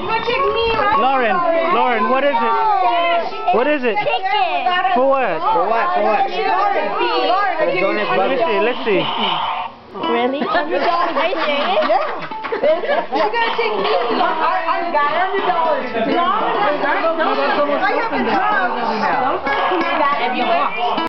Look at me. Lauren, Lauren, what is it? What is it? Chicken. For what? For what? For what? Lauren, Let me see, let's see. Really? Are you serious? Yeah. you gotta take me. I, I got hundred dollars. I have a job. Got everyone.